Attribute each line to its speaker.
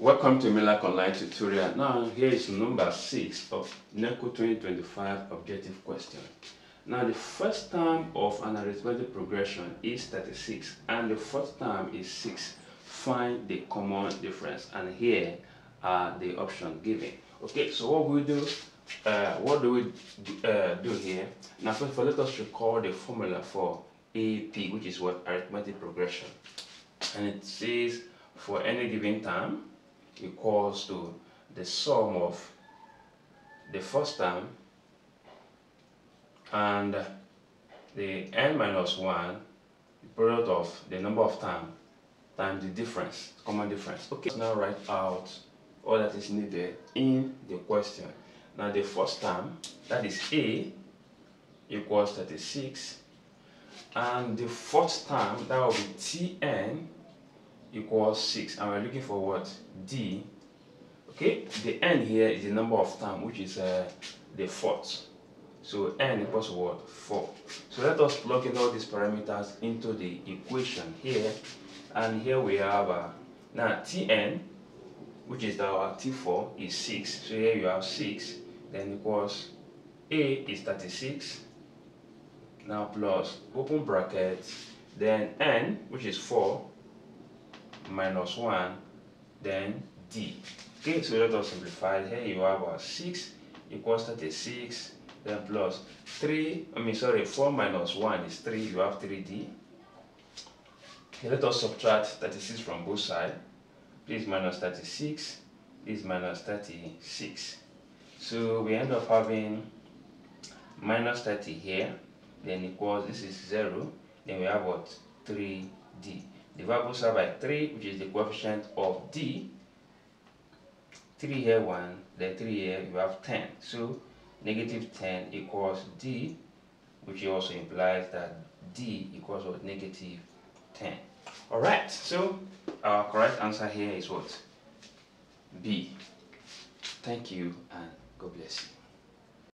Speaker 1: Welcome to Emmelac Online tutorial. Now here is number 6 of NECO 2025 objective question. Now the first term of an arithmetic progression is 36 and the first term is 6. Find the common difference and here are the options given. Okay, so what we do, uh, what do we do, uh, do here? Now first of all, let us recall the formula for AP, which is what arithmetic progression. And it says for any given term, equals to the sum of the first term and the n minus 1 the product of the number of terms times the difference common difference. Okay. Let's now write out all that is needed in the question. Now the first term that is a equals 36 and the fourth term that will be tn equals 6 and we're looking for what? D. Okay? The n here is the number of term which is uh, the fourth. So n equals what? 4 so let us plug in all these parameters into the equation here. And here we have uh, now tn which is our t4 is 6 so here you have 6 then equals a is 36 now plus open bracket then n which is 4 minus 1 then d. Okay so let us simplify here. You have our 6 equals 36 then plus 3 i mean sorry 4 minus 1 is 3 you have 3d okay, let us subtract 36 from both sides. This minus 36 this minus 36 so we end up having minus 30 here then equals this is 0 then we have what 3d divisible out by 3, which is the coefficient of d. 3 here 1, then 3 here you have 10. So negative 10 equals d, which also implies that d equals what? Negative 10. Alright, so our correct answer here is what? B. Thank you and God bless you.